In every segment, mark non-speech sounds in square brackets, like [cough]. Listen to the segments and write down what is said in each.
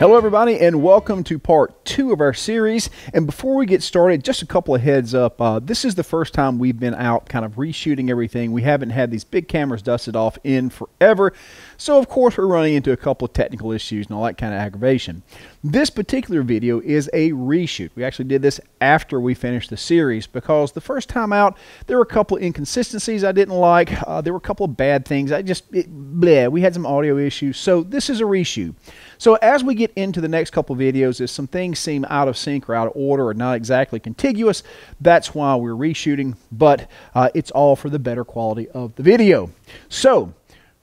Hello, everybody, and welcome to part two of our series. And before we get started, just a couple of heads up. Uh, this is the first time we've been out kind of reshooting everything. We haven't had these big cameras dusted off in forever. So, of course, we're running into a couple of technical issues and all that kind of aggravation. This particular video is a reshoot. We actually did this after we finished the series because the first time out, there were a couple of inconsistencies I didn't like. Uh, there were a couple of bad things. I just, it, bleh, we had some audio issues. So, this is a reshoot. So as we get into the next couple videos, if some things seem out of sync or out of order or not exactly contiguous, that's why we're reshooting, but uh, it's all for the better quality of the video. So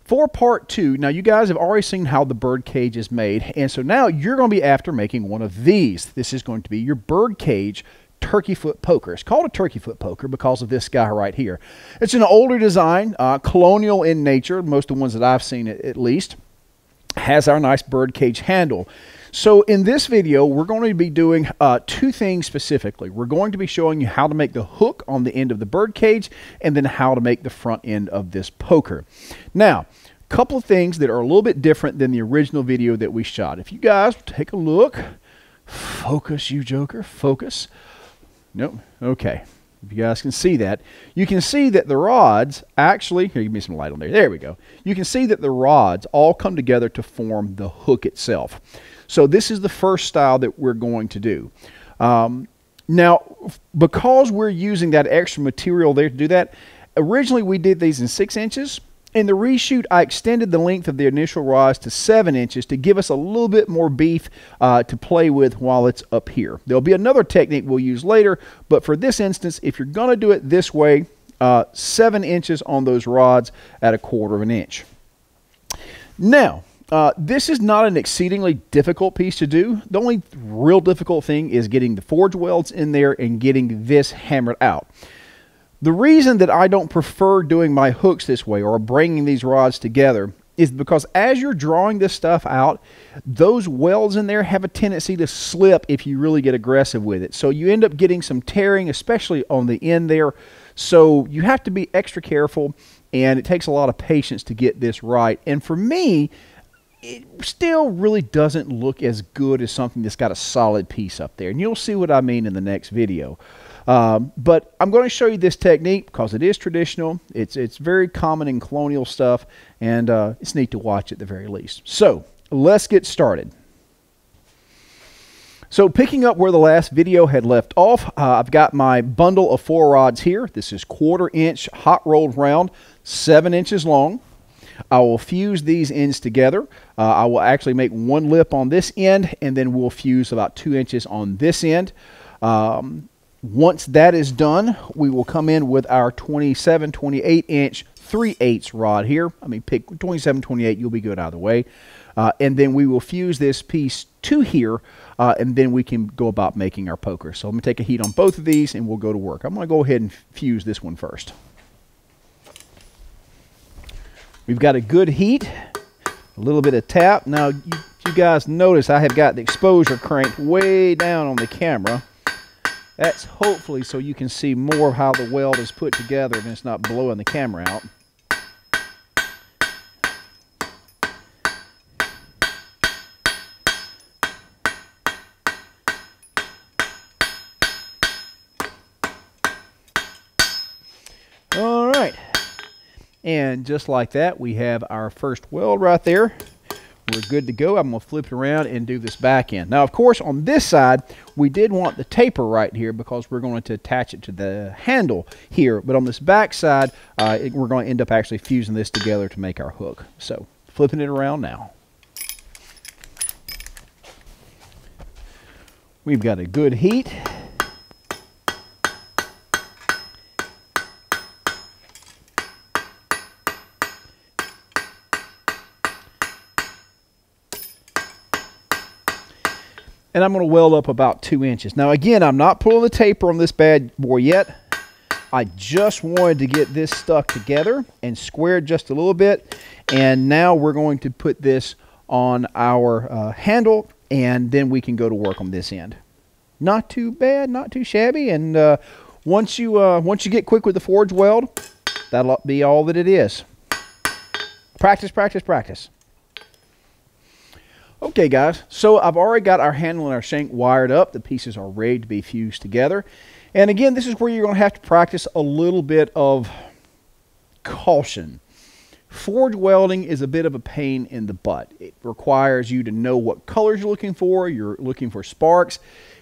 for part two, now you guys have already seen how the bird cage is made, and so now you're going to be after making one of these. This is going to be your bird cage turkey foot poker. It's called a turkey foot poker because of this guy right here. It's an older design, uh, colonial in nature, most of the ones that I've seen at least has our nice birdcage handle. So in this video, we're going to be doing uh, two things specifically. We're going to be showing you how to make the hook on the end of the birdcage and then how to make the front end of this poker. Now, a couple of things that are a little bit different than the original video that we shot. If you guys take a look, focus you joker, focus. Nope, okay. If you guys can see that, you can see that the rods actually, here, give me some light on there. There we go. You can see that the rods all come together to form the hook itself. So this is the first style that we're going to do. Um, now, because we're using that extra material there to do that, originally we did these in six inches. In the reshoot, I extended the length of the initial rods to 7 inches to give us a little bit more beef uh, to play with while it's up here. There'll be another technique we'll use later, but for this instance, if you're going to do it this way, uh, 7 inches on those rods at a quarter of an inch. Now, uh, this is not an exceedingly difficult piece to do. The only real difficult thing is getting the forge welds in there and getting this hammered out. The reason that I don't prefer doing my hooks this way or bringing these rods together is because as you're drawing this stuff out, those welds in there have a tendency to slip if you really get aggressive with it. So you end up getting some tearing, especially on the end there. So you have to be extra careful, and it takes a lot of patience to get this right. And for me, it still really doesn't look as good as something that's got a solid piece up there. And you'll see what I mean in the next video. Um, but I'm going to show you this technique because it is traditional. It's, it's very common in colonial stuff, and uh, it's neat to watch at the very least. So let's get started. So picking up where the last video had left off, uh, I've got my bundle of four rods here. This is quarter inch hot rolled round, seven inches long. I will fuse these ends together. Uh, I will actually make one lip on this end, and then we'll fuse about two inches on this end. Um, once that is done, we will come in with our 27, 28 inch 3 8 rod here. I mean, pick 27, 28, you'll be good the way. Uh, and then we will fuse this piece to here, uh, and then we can go about making our poker. So let me take a heat on both of these, and we'll go to work. I'm going to go ahead and fuse this one first. We've got a good heat, a little bit of tap. Now, you, you guys notice I have got the exposure cranked way down on the camera. That's hopefully so you can see more of how the weld is put together and it's not blowing the camera out. All right. And just like that, we have our first weld right there we're good to go. I'm going to flip it around and do this back end. Now, of course, on this side, we did want the taper right here because we're going to attach it to the handle here. But on this back side, uh, it, we're going to end up actually fusing this together to make our hook. So, flipping it around now. We've got a good heat. And I'm going to weld up about two inches. Now again, I'm not pulling the taper on this bad boy yet. I just wanted to get this stuck together and squared just a little bit. And now we're going to put this on our uh, handle and then we can go to work on this end. Not too bad, not too shabby. And uh, once you uh, once you get quick with the forge weld, that'll be all that it is. Practice, practice, practice. Okay guys, so I've already got our handle and our shank wired up. The pieces are ready to be fused together. And again, this is where you're going to have to practice a little bit of caution. Forge welding is a bit of a pain in the butt. It requires you to know what colors you're looking for. You're looking for sparks.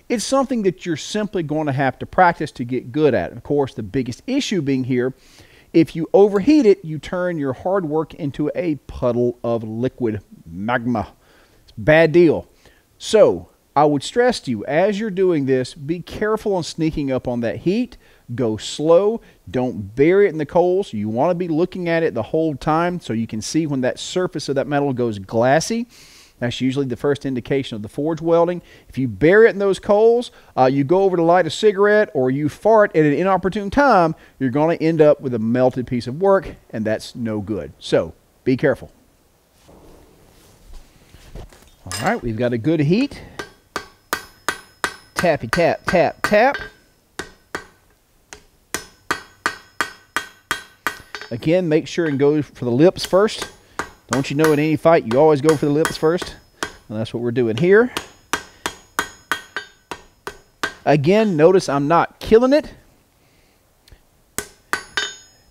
It's something that you're simply going to have to practice to get good at. Of course, the biggest issue being here, if you overheat it, you turn your hard work into a puddle of liquid magma. Bad deal. So I would stress to you as you're doing this, be careful on sneaking up on that heat. Go slow. Don't bury it in the coals. You want to be looking at it the whole time so you can see when that surface of that metal goes glassy. That's usually the first indication of the forge welding. If you bury it in those coals, uh, you go over to light a cigarette, or you fart at an inopportune time, you're going to end up with a melted piece of work, and that's no good. So be careful. All right, we've got a good heat. Tappy tap, tap, tap. Again, make sure and go for the lips first. Don't you know in any fight, you always go for the lips first? And that's what we're doing here. Again, notice I'm not killing it.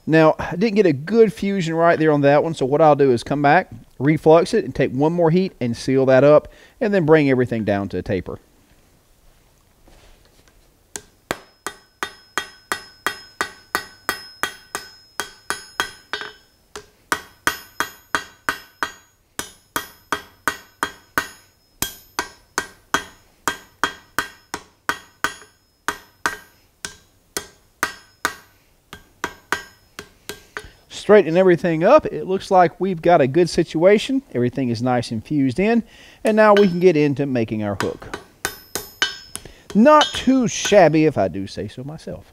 Now, I didn't get a good fusion right there on that one, so what I'll do is come back, reflux it, and take one more heat and seal that up, and then bring everything down to a taper. Straighten everything up, it looks like we've got a good situation. Everything is nice and fused in. And now we can get into making our hook. Not too shabby if I do say so myself.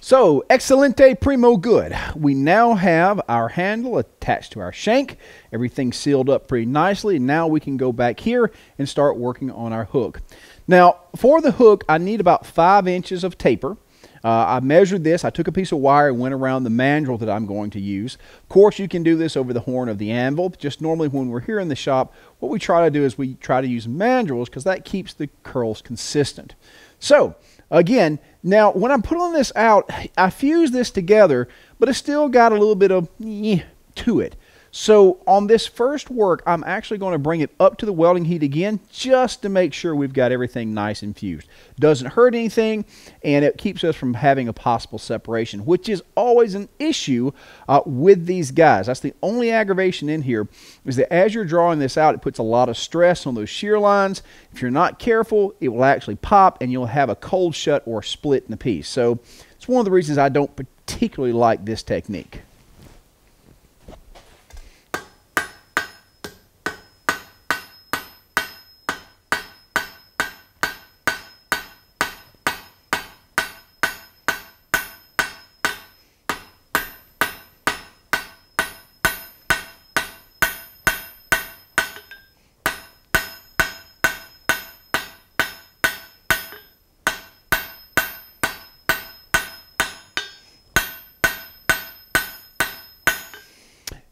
So, excelente primo good. We now have our handle attached to our shank. Everything sealed up pretty nicely. Now we can go back here and start working on our hook. Now, for the hook, I need about five inches of taper. Uh, I measured this. I took a piece of wire and went around the mandrel that I'm going to use. Of course, you can do this over the horn of the anvil. Just normally when we're here in the shop, what we try to do is we try to use mandrels because that keeps the curls consistent. So, again, now when I'm pulling this out, I fuse this together, but it's still got a little bit of to it. So on this first work, I'm actually going to bring it up to the welding heat again just to make sure we've got everything nice and fused. Doesn't hurt anything, and it keeps us from having a possible separation, which is always an issue uh, with these guys. That's the only aggravation in here is that as you're drawing this out, it puts a lot of stress on those shear lines. If you're not careful, it will actually pop, and you'll have a cold shut or split in the piece. So it's one of the reasons I don't particularly like this technique.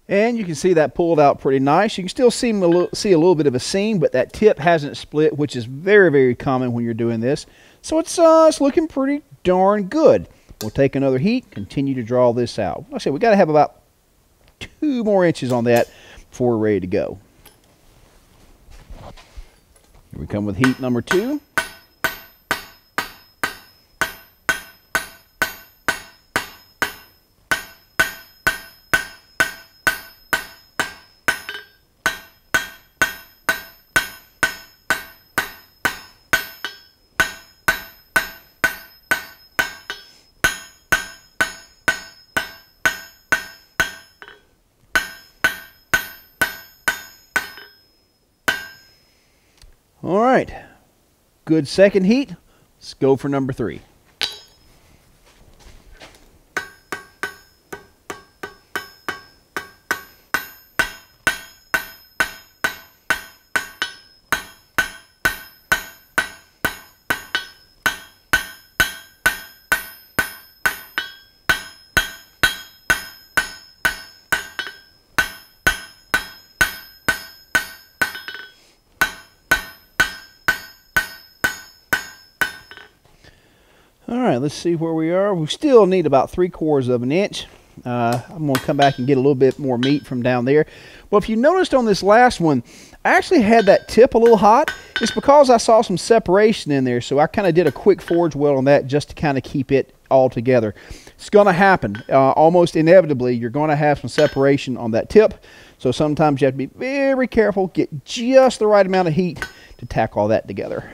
And you can see that pulled out pretty nice. You can still see a, little, see a little bit of a seam, but that tip hasn't split, which is very, very common when you're doing this. So it's, uh, it's looking pretty darn good. We'll take another heat, continue to draw this out. Like I said, we got to have about two more inches on that before we're ready to go. Here we come with heat number two. All right. Good second heat. Let's go for number three. All right, let's see where we are. We still need about three quarters of an inch. Uh, I'm going to come back and get a little bit more meat from down there. Well, if you noticed on this last one, I actually had that tip a little hot. It's because I saw some separation in there, so I kind of did a quick forge weld on that just to kind of keep it all together. It's going to happen. Uh, almost inevitably, you're going to have some separation on that tip. So sometimes you have to be very careful, get just the right amount of heat to tack all that together.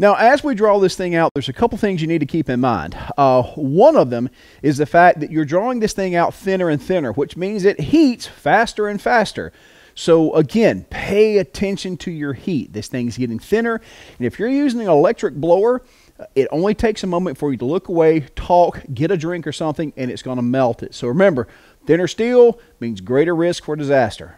Now, as we draw this thing out, there's a couple things you need to keep in mind. Uh, one of them is the fact that you're drawing this thing out thinner and thinner, which means it heats faster and faster. So again, pay attention to your heat. This thing's getting thinner, and if you're using an electric blower, it only takes a moment for you to look away, talk, get a drink or something, and it's going to melt it. So remember, thinner steel means greater risk for disaster.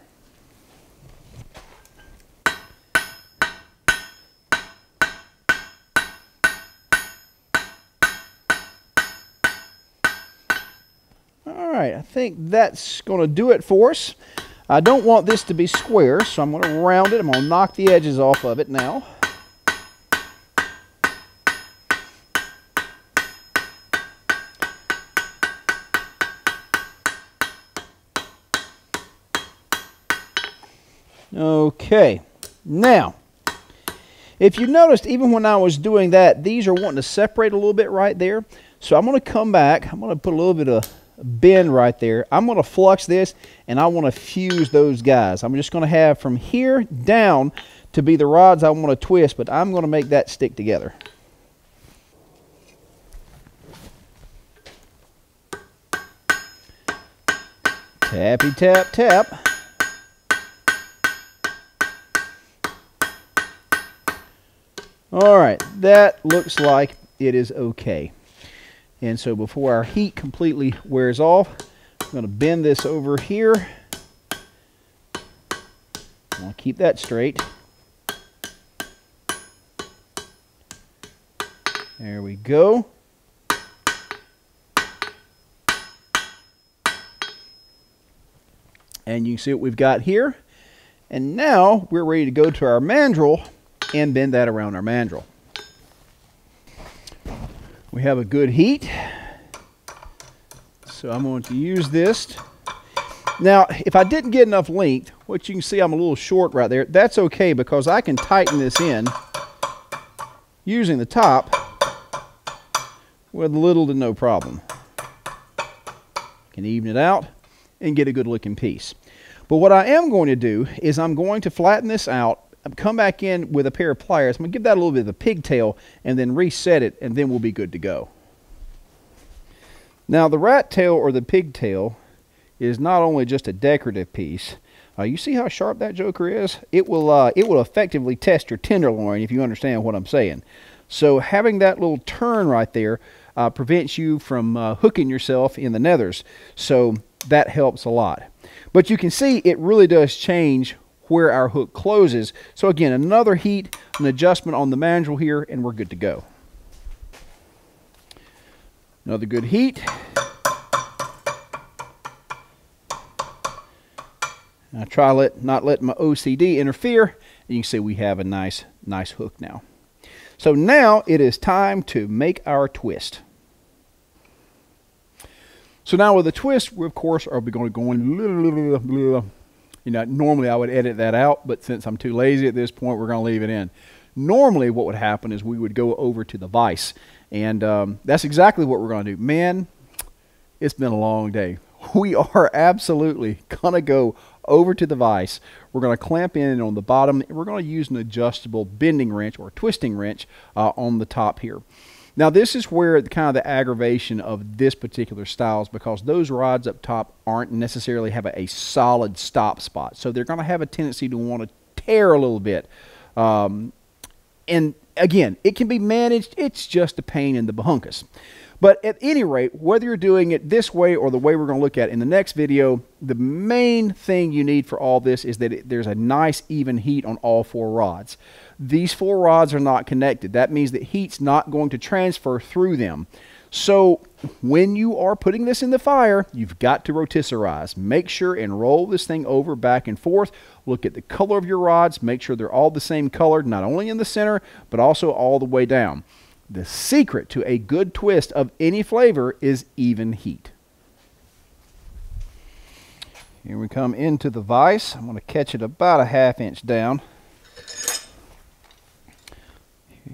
Right, I think that's going to do it for us. I don't want this to be square, so I'm going to round it. I'm going to knock the edges off of it now. Okay, now, if you noticed, even when I was doing that, these are wanting to separate a little bit right there. So I'm going to come back. I'm going to put a little bit of bend right there. I'm going to flux this and I want to fuse those guys. I'm just going to have from here down to be the rods I want to twist, but I'm going to make that stick together. Tappy tap tap. All right, that looks like it is okay. And so before our heat completely wears off, I'm going to bend this over here. I'll keep that straight. There we go. And you can see what we've got here. And now we're ready to go to our mandrel and bend that around our mandrel. Have a good heat. So I'm going to use this. Now, if I didn't get enough length, which you can see I'm a little short right there, that's okay because I can tighten this in using the top with little to no problem. Can even it out and get a good looking piece. But what I am going to do is I'm going to flatten this out come back in with a pair of pliers. I'm going to give that a little bit of a pigtail and then reset it, and then we'll be good to go. Now, the rat tail or the pigtail is not only just a decorative piece. Uh, you see how sharp that joker is? It will, uh, it will effectively test your tenderloin if you understand what I'm saying. So having that little turn right there uh, prevents you from uh, hooking yourself in the nethers. So that helps a lot. But you can see it really does change where our hook closes. So again, another heat, an adjustment on the mandrel here, and we're good to go. Another good heat. I try let not let my OCD interfere, and you can see we have a nice, nice hook now. So now it is time to make our twist. So now with the twist, we of course are going to go in you know, normally I would edit that out, but since I'm too lazy at this point, we're going to leave it in. Normally, what would happen is we would go over to the vice, and um, that's exactly what we're going to do. Man, it's been a long day. [laughs] We are absolutely going to go over to the vise. We're going to clamp in on the bottom. We're going to use an adjustable bending wrench or twisting wrench uh, on the top here. Now this is where the, kind of the aggravation of this particular style is because those rods up top aren't necessarily have a, a solid stop spot. So they're going to have a tendency to want to tear a little bit. Um, and again, it can be managed. It's just a pain in the bahunkus. But at any rate, whether you're doing it this way or the way we're going to look at in the next video, the main thing you need for all this is that it, there's a nice even heat on all four rods. These four rods are not connected. That means that heat's not going to transfer through them. So when you are putting this in the fire, you've got to rotisserize. Make sure and roll this thing over back and forth. Look at the color of your rods. Make sure they're all the same color, not only in the center, but also all the way down. The secret to a good twist of any flavor is even heat. Here we come into the vise. I'm going to catch it about a half inch down.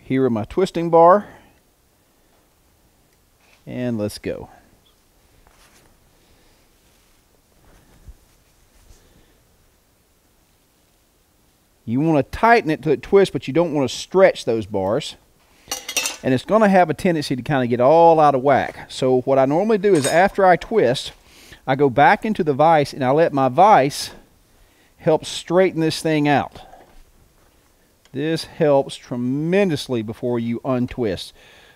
Here are my twisting bar. And let's go. You want to tighten it to it twist, but you don't want to stretch those bars. And it's going to have a tendency to kind of get all out of whack. So what I normally do is after I twist, I go back into the vise and I let my vise help straighten this thing out. This helps tremendously before you untwist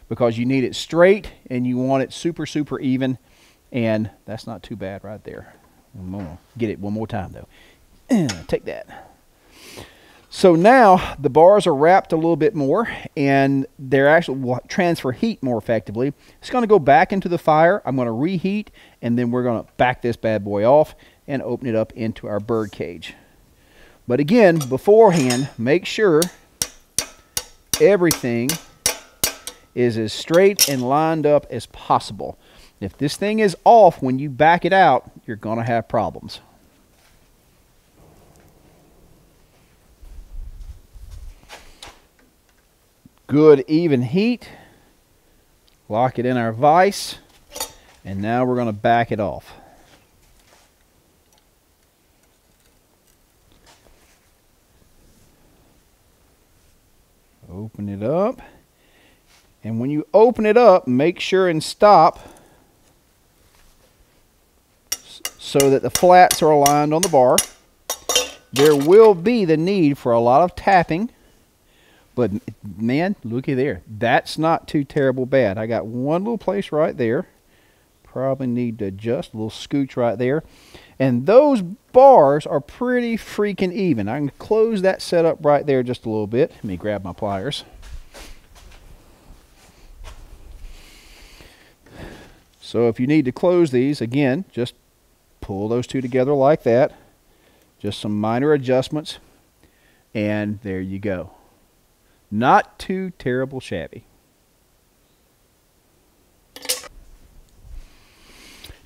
because you need it straight and you want it super, super even. And that's not too bad right there. I'm going to get it one more time though. [clears throat] Take that. So now the bars are wrapped a little bit more and they're actually transfer heat more effectively. It's going to go back into the fire. I'm going to reheat and then we're going to back this bad boy off and open it up into our bird cage. But again, beforehand, make sure everything is as straight and lined up as possible. If this thing is off when you back it out, you're going to have problems. Good even heat. Lock it in our vise. And now we're going to back it off. Open it up. And when you open it up, make sure and stop so that the flats are aligned on the bar. There will be the need for a lot of tapping but man, looky there. That's not too terrible bad. I got one little place right there. Probably need to adjust a little scooch right there. And those bars are pretty freaking even. I can close that setup right there just a little bit. Let me grab my pliers. So if you need to close these, again, just pull those two together like that. Just some minor adjustments. And there you go. Not too terrible shabby.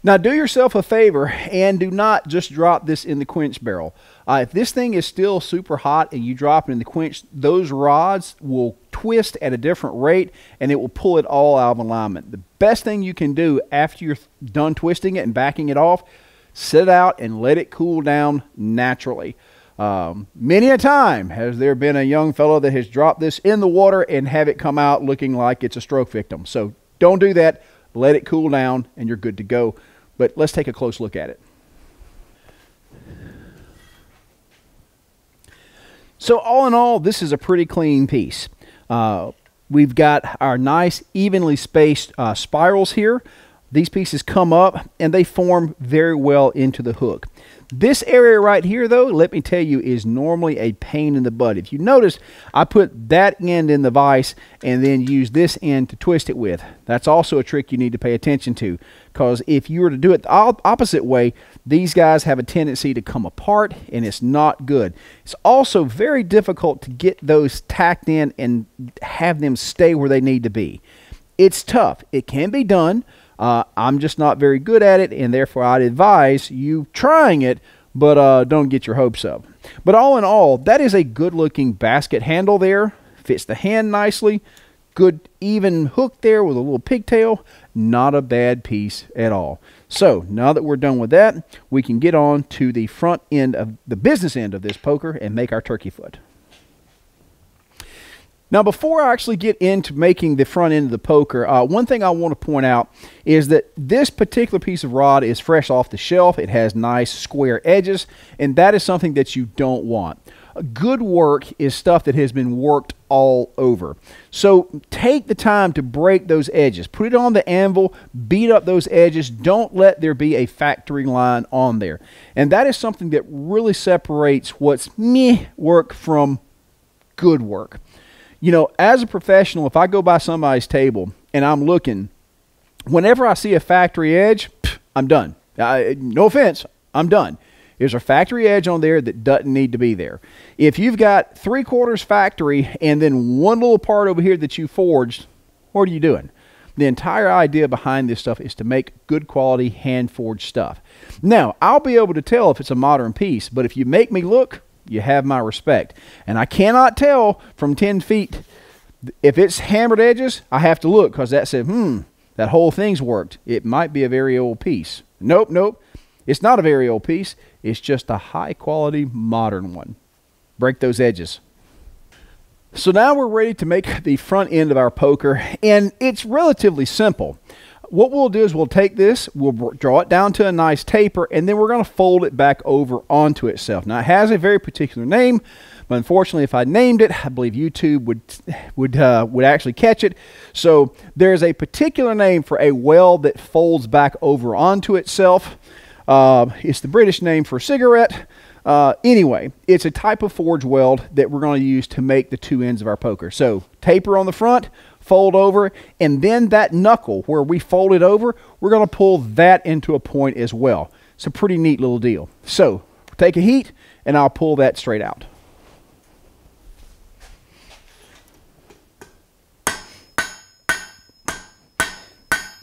Now do yourself a favor and do not just drop this in the quench barrel. Uh, if this thing is still super hot and you drop it in the quench, those rods will twist at a different rate and it will pull it all out of alignment. The best thing you can do after you're done twisting it and backing it off, set it out and let it cool down naturally. Um, many a time has there been a young fellow that has dropped this in the water and have it come out looking like it's a stroke victim. So don't do that. Let it cool down and you're good to go. But let's take a close look at it. So all in all, this is a pretty clean piece. Uh, we've got our nice evenly spaced uh, spirals here. These pieces come up and they form very well into the hook. This area right here, though, let me tell you, is normally a pain in the butt. If you notice, I put that end in the vise and then use this end to twist it with. That's also a trick you need to pay attention to because if you were to do it the opposite way, these guys have a tendency to come apart and it's not good. It's also very difficult to get those tacked in and have them stay where they need to be. It's tough. It can be done uh, I'm just not very good at it, and therefore I'd advise you trying it, but uh, don't get your hopes up. But all in all, that is a good looking basket handle there. Fits the hand nicely. Good even hook there with a little pigtail. Not a bad piece at all. So now that we're done with that, we can get on to the front end of the business end of this poker and make our turkey foot. Now, before I actually get into making the front end of the poker, uh, one thing I want to point out is that this particular piece of rod is fresh off the shelf. It has nice square edges, and that is something that you don't want. Good work is stuff that has been worked all over. So take the time to break those edges. Put it on the anvil, beat up those edges. Don't let there be a factory line on there. And that is something that really separates what's meh work from good work you know, as a professional, if I go by somebody's table and I'm looking, whenever I see a factory edge, pff, I'm done. I, no offense, I'm done. There's a factory edge on there that doesn't need to be there. If you've got three quarters factory and then one little part over here that you forged, What are you doing? The entire idea behind this stuff is to make good quality hand forged stuff. Now, I'll be able to tell if it's a modern piece, but if you make me look, you have my respect. And I cannot tell from 10 feet if it's hammered edges, I have to look because that said, hmm, that whole thing's worked. It might be a very old piece. Nope, nope. It's not a very old piece. It's just a high quality modern one. Break those edges. So now we're ready to make the front end of our poker, and it's relatively simple. What we'll do is we'll take this, we'll draw it down to a nice taper, and then we're going to fold it back over onto itself. Now, it has a very particular name, but unfortunately, if I named it, I believe YouTube would would uh, would actually catch it. So there's a particular name for a weld that folds back over onto itself. Uh, it's the British name for cigarette. Uh, anyway, it's a type of forge weld that we're going to use to make the two ends of our poker. So taper on the front, fold over, and then that knuckle where we fold it over, we're going to pull that into a point as well. It's a pretty neat little deal. So take a heat, and I'll pull that straight out.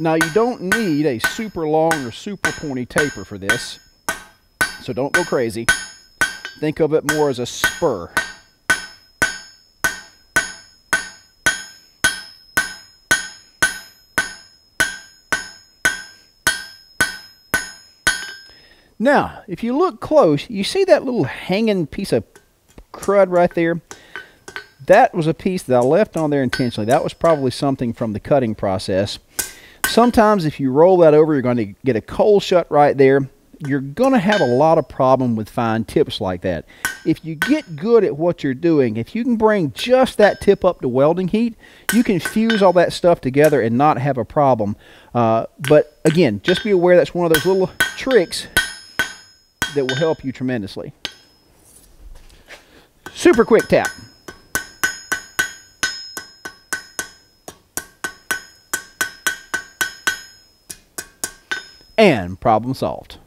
Now you don't need a super long or super pointy taper for this, so don't go crazy. Think of it more as a spur. Now, if you look close, you see that little hanging piece of crud right there? That was a piece that I left on there intentionally. That was probably something from the cutting process. Sometimes if you roll that over, you're going to get a cold shut right there you're going to have a lot of problem with fine tips like that. If you get good at what you're doing, if you can bring just that tip up to welding heat, you can fuse all that stuff together and not have a problem. Uh, but again, just be aware that's one of those little tricks that will help you tremendously. Super quick tap. And problem solved.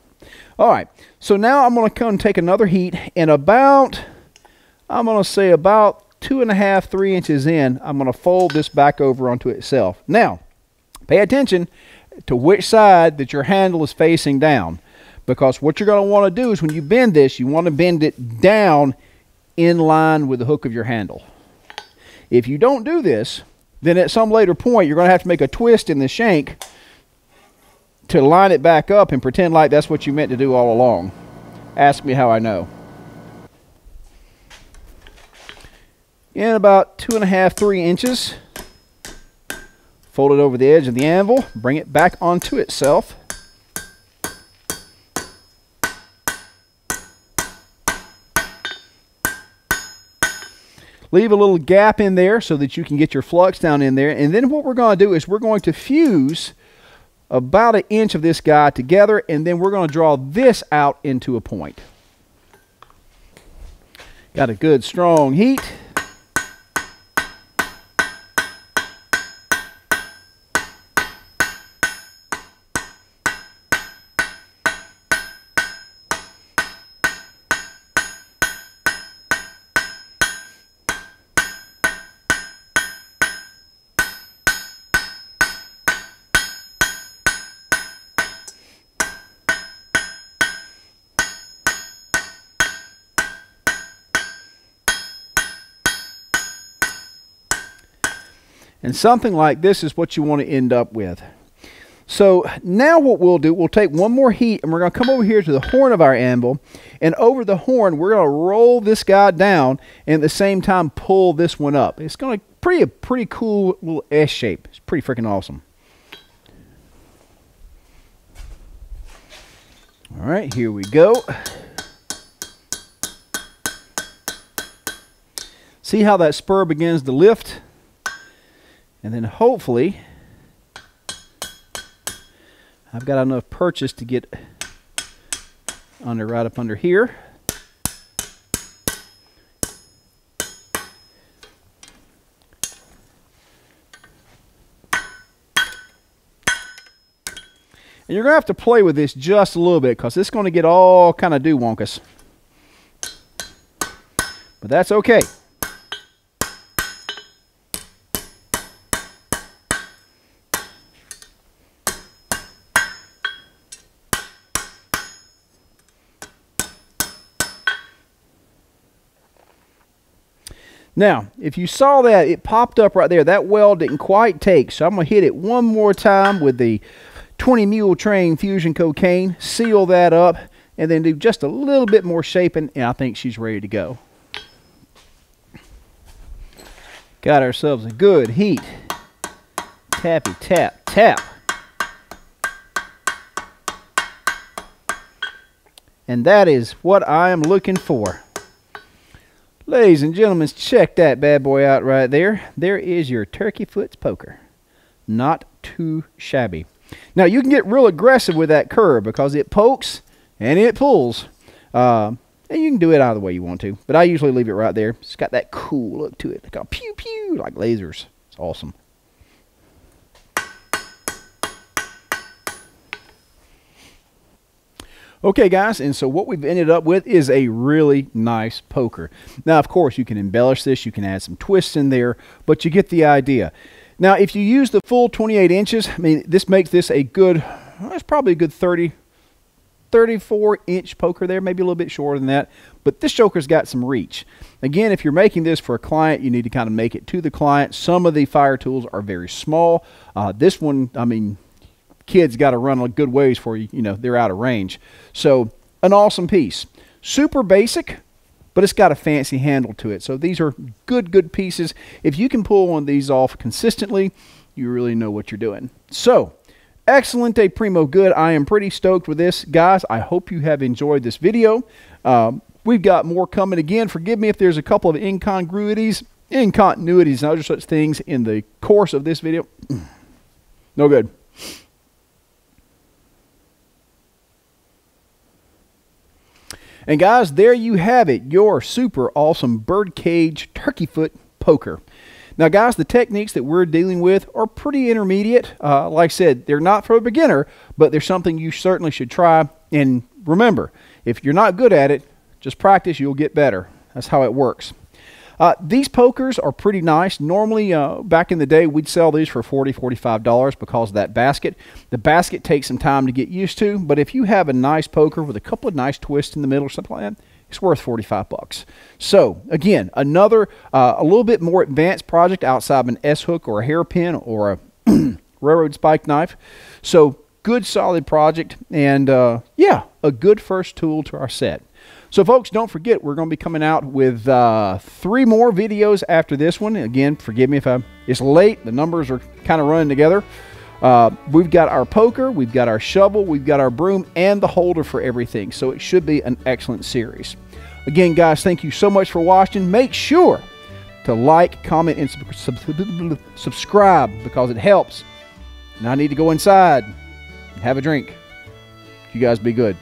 All right, so now I'm going to come take another heat, and about, I'm going to say about two and a half, three inches in, I'm going to fold this back over onto itself. Now, pay attention to which side that your handle is facing down, because what you're going to want to do is when you bend this, you want to bend it down in line with the hook of your handle. If you don't do this, then at some later point, you're going to have to make a twist in the shank to line it back up and pretend like that's what you meant to do all along. Ask me how I know. In about two and a half, three inches, fold it over the edge of the anvil, bring it back onto itself. Leave a little gap in there so that you can get your flux down in there. And then what we're going to do is we're going to fuse about an inch of this guy together, and then we're going to draw this out into a point. Got a good strong heat. And something like this is what you want to end up with. So now what we'll do, we'll take one more heat and we're going to come over here to the horn of our anvil. And over the horn, we're going to roll this guy down and at the same time pull this one up. It's going to pretty a pretty cool little S shape. It's pretty freaking awesome. All right, here we go. See how that spur begins to lift? And then hopefully, I've got enough purchase to get under right up under here. And you're going to have to play with this just a little bit because it's going to get all kind of do wonkus. But that's okay. Now, if you saw that, it popped up right there. That weld didn't quite take, so I'm going to hit it one more time with the 20 Mule Team Fusion Cocaine, seal that up, and then do just a little bit more shaping, and I think she's ready to go. Got ourselves a good heat. Tappy tap tap. And that is what I am looking for. Ladies and gentlemen, check that bad boy out right there. There is your turkey foots poker. Not too shabby. Now you can get real aggressive with that curve because it pokes and it pulls. Uh, and you can do it either way you want to. But I usually leave it right there. It's got that cool look to it. Like a pew pew, like lasers. It's awesome. Okay, guys, and so what we've ended up with is a really nice poker. Now, of course, you can embellish this. You can add some twists in there, but you get the idea. Now, if you use the full 28 inches, I mean, this makes this a good, well, it's probably a good 30, 34 inch poker there, maybe a little bit shorter than that. But this joker's got some reach. Again, if you're making this for a client, you need to kind of make it to the client. Some of the fire tools are very small. Uh, this one, I mean, kids got to run a good ways for you. You know, they're out of range. So, an awesome piece. Super basic, but it's got a fancy handle to it. So, these are good, good pieces. If you can pull one of these off consistently, you really know what you're doing. So, Excelente Primo Good. I am pretty stoked with this. Guys, I hope you have enjoyed this video. Um, we've got more coming again. Forgive me if there's a couple of incongruities, incontinuities, and other such things in the course of this video. [clears throat] no good. And guys, there you have it, your super awesome birdcage turkey foot poker. Now, guys, the techniques that we're dealing with are pretty intermediate. Uh, like I said, they're not for a beginner, but they're something you certainly should try. And remember, if you're not good at it, just practice, you'll get better. That's how it works. Uh, these pokers are pretty nice. Normally, uh, back in the day, we'd sell these for $40, $45 because of that basket. The basket takes some time to get used to, but if you have a nice poker with a couple of nice twists in the middle or something like that, it's worth 45 bucks. So, again, another, uh, a little bit more advanced project outside of an S-hook or a hairpin or a [clears throat] railroad spike knife. So, good solid project and, uh, yeah, a good first tool to our set. So, folks, don't forget, we're going to be coming out with uh, three more videos after this one. Again, forgive me if I'm, it's late. The numbers are kind of running together. Uh, we've got our poker, we've got our shovel, we've got our broom, and the holder for everything. So it should be an excellent series. Again, guys, thank you so much for watching. Make sure to like, comment, and sub subscribe because it helps. Now I need to go inside and have a drink. You guys be good.